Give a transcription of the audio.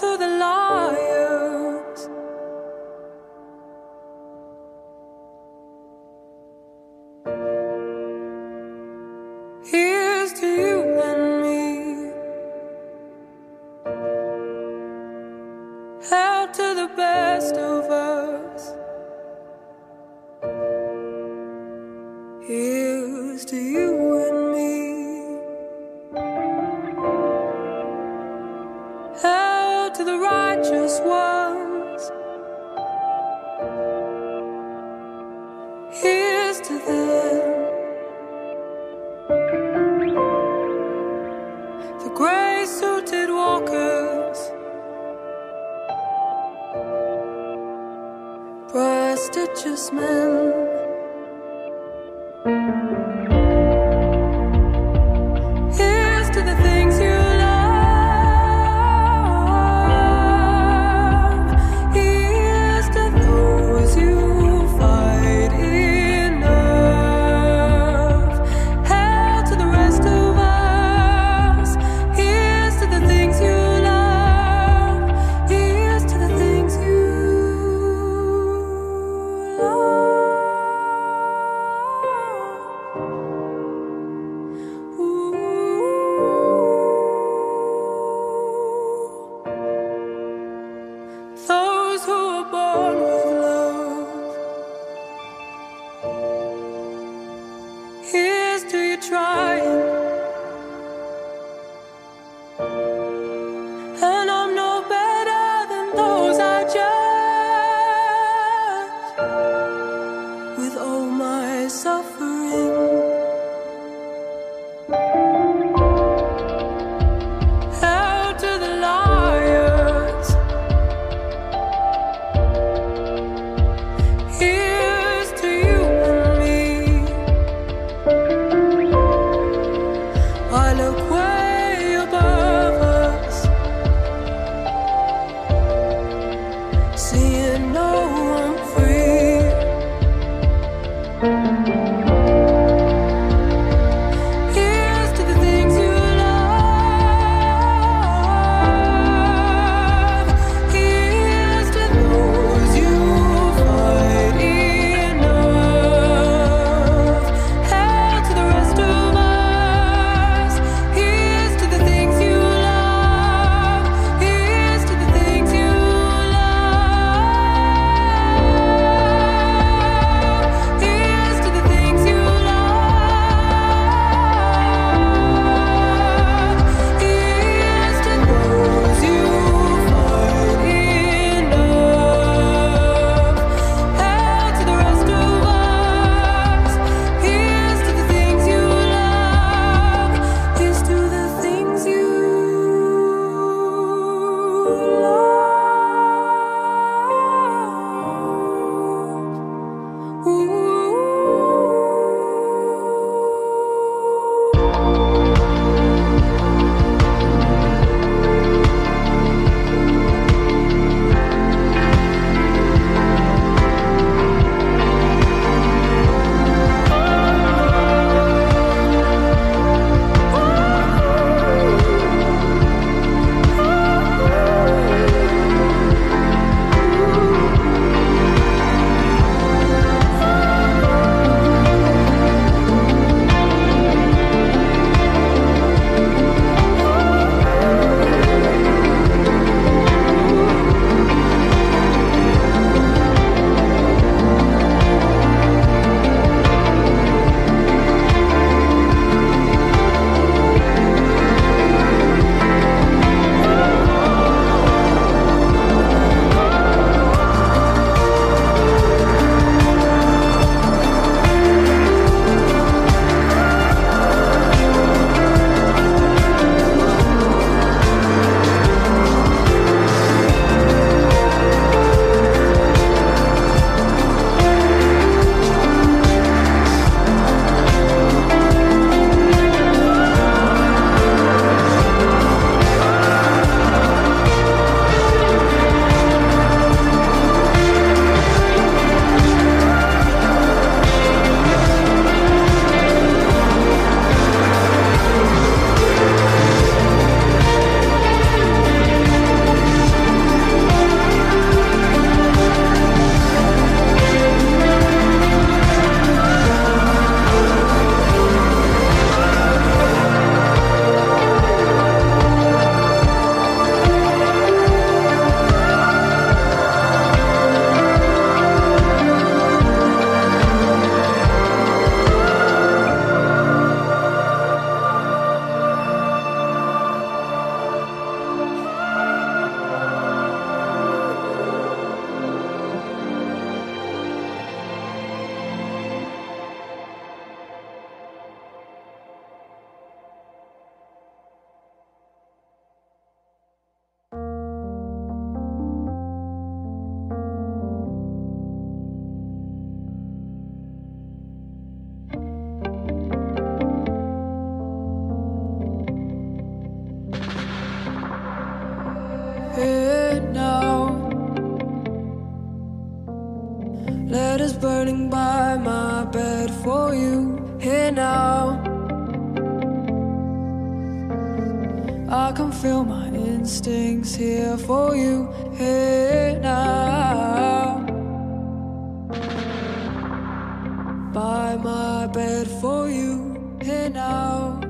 to the lions. Here's to you and me. Held to the best of us. Here's to you and the righteous ones. Here's to them. The grey suited walkers, prestigious men. here. my bed for you here now. I can feel my instincts here for you here now. By my bed for you here now.